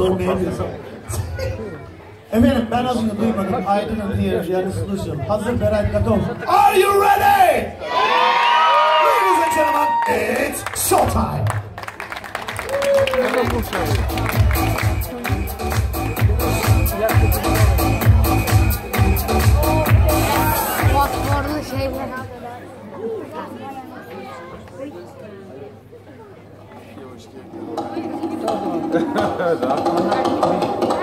I'm so many. Efendim ben az önce duymadım. I didn't hear yani solution. Hazır Berat Katov. Are you ready? Ladies and gentlemen, it's showtime. Fosforlu şeyler. Santo Да, да.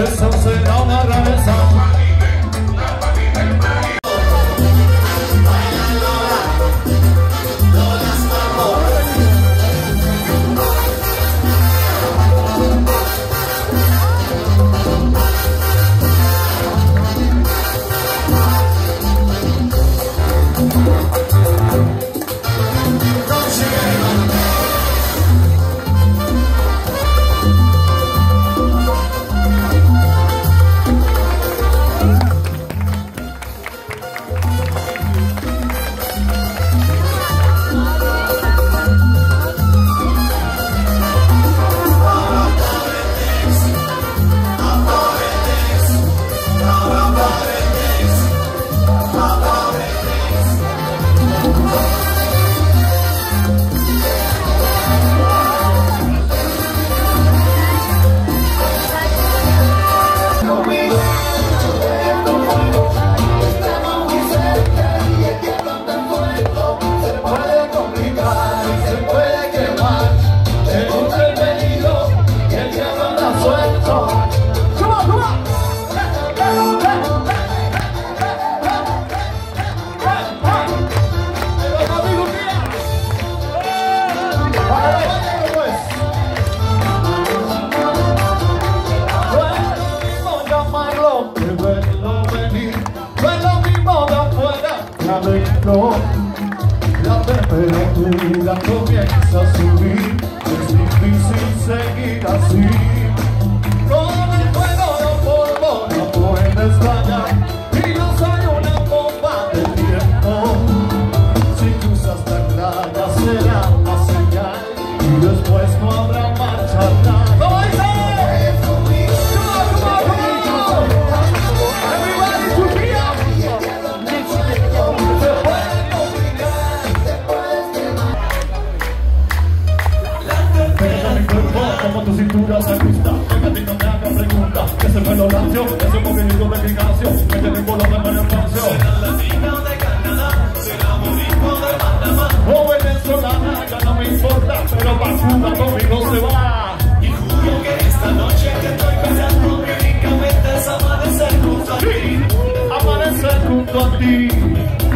Ես ամսեն անարան ես como tu cintura se ajusta Pégate y no me hagas preguntas Que ese pelo lacio, ese movimiento de gimnasio Que te vengo la mano en el espacio O venezolana, ya no me importa Pero pa' Cuba conmigo se va. Y juro que esta noche que estoy pensando únicamente es amanecer junto a ti. Amanecer junto a ti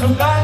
순간